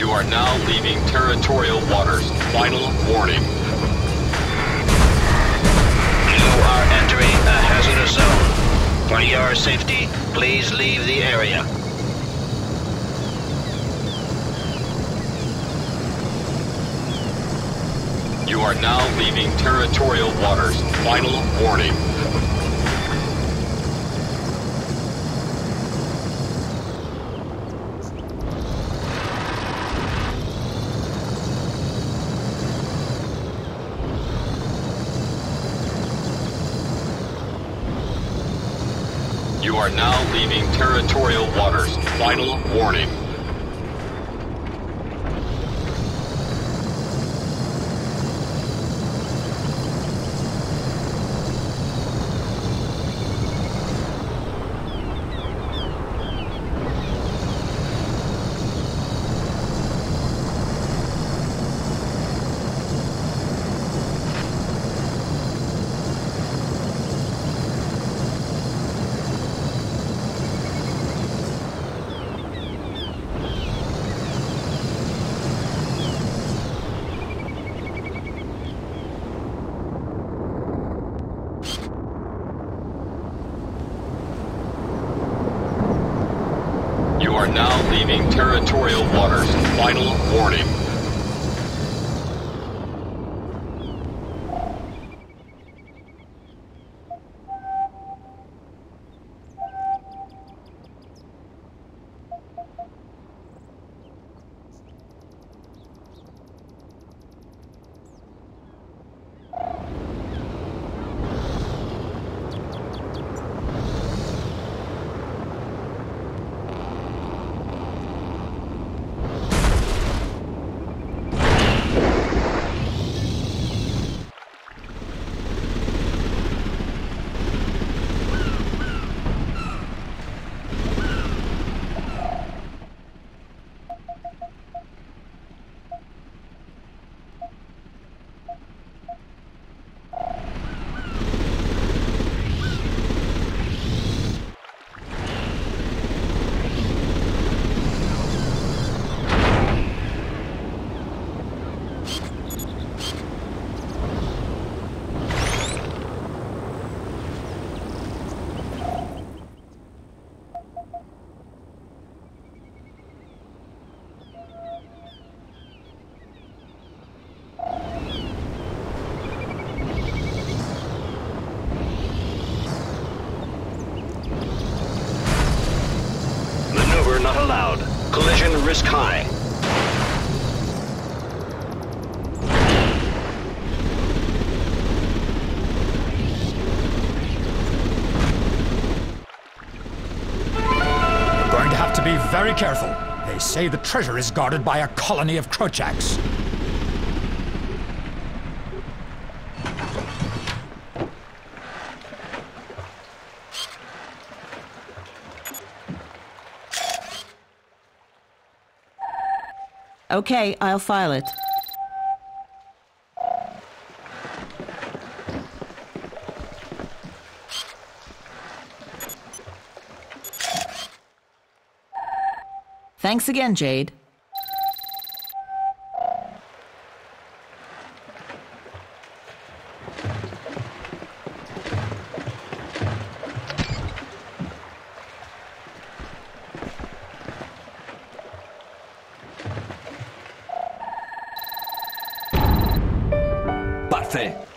You are now leaving territorial waters. Final warning. You are entering a hazardous zone. For your safety, please leave the area. You are now leaving territorial waters. Final warning. You are now leaving territorial waters. Final warning. You are now leaving territorial waters. Final warning. Maneuver. Collision risk high. We're going to have to be very careful. They say the treasure is guarded by a colony of Krochaks. Okay, I'll file it. Thanks again, Jade. Marte.